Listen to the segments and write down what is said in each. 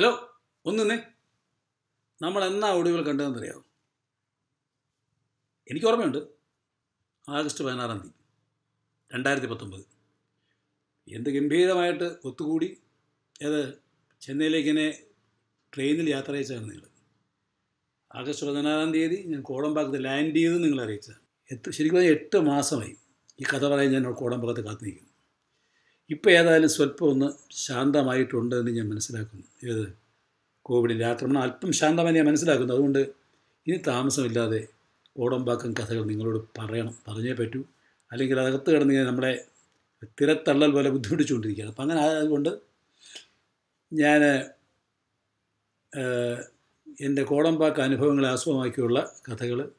Hello ഒന്ന് നിന്നേ നമ്മൾ എന്നാ ഒടുവിൽ കണ്ടതെന്നറിയാമോ എനിക്ക് ഓർമ്മയുണ്ട്. ആഗസ്റ്റ് പതിനാറാം തീയതി രണ്ടായിരത്തി പത്തൊമ്പത് എന്ത് ഗംഭീരമായിട്ട് ഒത്തുകൂടി. ഏത് ചെന്നൈയിലേക്ക് എന്നെ ട്രെയിനിൽ യാത്ര അയച്ചാണ് നിങ്ങൾ. ആഗസ്റ്റ് പതിനാറാം തീയതി ഞാൻ കോടമ്പാക്കത്ത് ലാൻഡ് ചെയ്ത് നിങ്ങൾ അറിയിച്ചത് എത്ര ശരിക്കും പറഞ്ഞാൽ എട്ട് മാസമായി ഈ കഥ പറയാൻ ഞാൻ കോടമ്പാക്കത്ത് കാത്തു നിൽക്കുന്നു. ഇപ്പോൾ ഏതായാലും സ്വല്പം ഒന്ന് ശാന്തമായിട്ടുണ്ട് എന്ന് ഞാൻ മനസ്സിലാക്കുന്നു. ഏത്? കോവിഡിന്റെ ആക്രമണം അല്പം ശാന്തമായി ഞാൻ മനസ്സിലാക്കുന്നു. അതുകൊണ്ട് ഇനി താമസമില്ലാതെ ഓടമ്പാക്കം കഥകൾ നിങ്ങളോട് പറയണം. പറഞ്ഞേ പറ്റൂ. അല്ലെങ്കിൽ അതകത്ത് കിടന്ന് നമ്മളെ തിരത്തള്ളൽ പോലെ ബുദ്ധിമുട്ടിച്ചുകൊണ്ടിരിക്കുകയാണ്. അപ്പം അങ്ങനെ ആയതുകൊണ്ട് ഞാൻ എന്റെ കോടമ്പാക്ക അനുഭവങ്ങളെ ആസ്പദമാക്കിയുള്ള കഥകൾ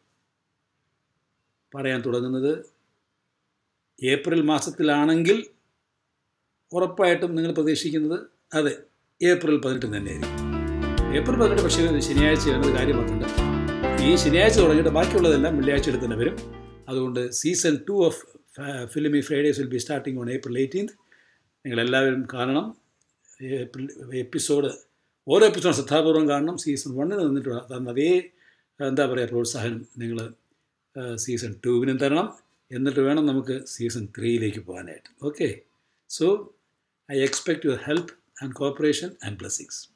പറയാൻ തുടങ്ങുന്നത് ഏപ്രിൽ മാസത്തിലാണെങ്കിൽ ഉറപ്പായിട്ടും നിങ്ങൾ പ്രതീക്ഷിക്കുന്നത് അതെ ഏപ്രിൽ പതിനെട്ടിന് തന്നെയായിരിക്കും. ഏപ്രിൽ പതിനെട്ട് പക്ഷേ ശനിയാഴ്ചയാണ് കാര്യം പറഞ്ഞത് ഈ ശനിയാഴ്ച തുടങ്ങിയിട്ട് ബാക്കിയുള്ളതെല്ലാം വെള്ളിയാഴ്ച എടുത്ത് തന്നെ വരും. അതുകൊണ്ട് season two of filmy Fridays will be starting on April eighteenth നിങ്ങളെല്ലാവരും കാണണം. ഏപ്രിൽ എപ്പിസോഡ് ഓരോ എപ്പിസോഡ് ശ്രദ്ധാപൂർവം കാണണം. സീസൺ വണ്ണിന് നിന്നിട്ടുള്ള തന്ന അതേ എന്താ പറയുക പ്രോത്സാഹനം നിങ്ങൾ സീസൺ ടുവിനും തരണം. എന്നിട്ട് വേണം നമുക്ക് സീസൺ ത്രീയിലേക്ക് പോകാനായിട്ട്. Okay so I expect your help and cooperation and blessings.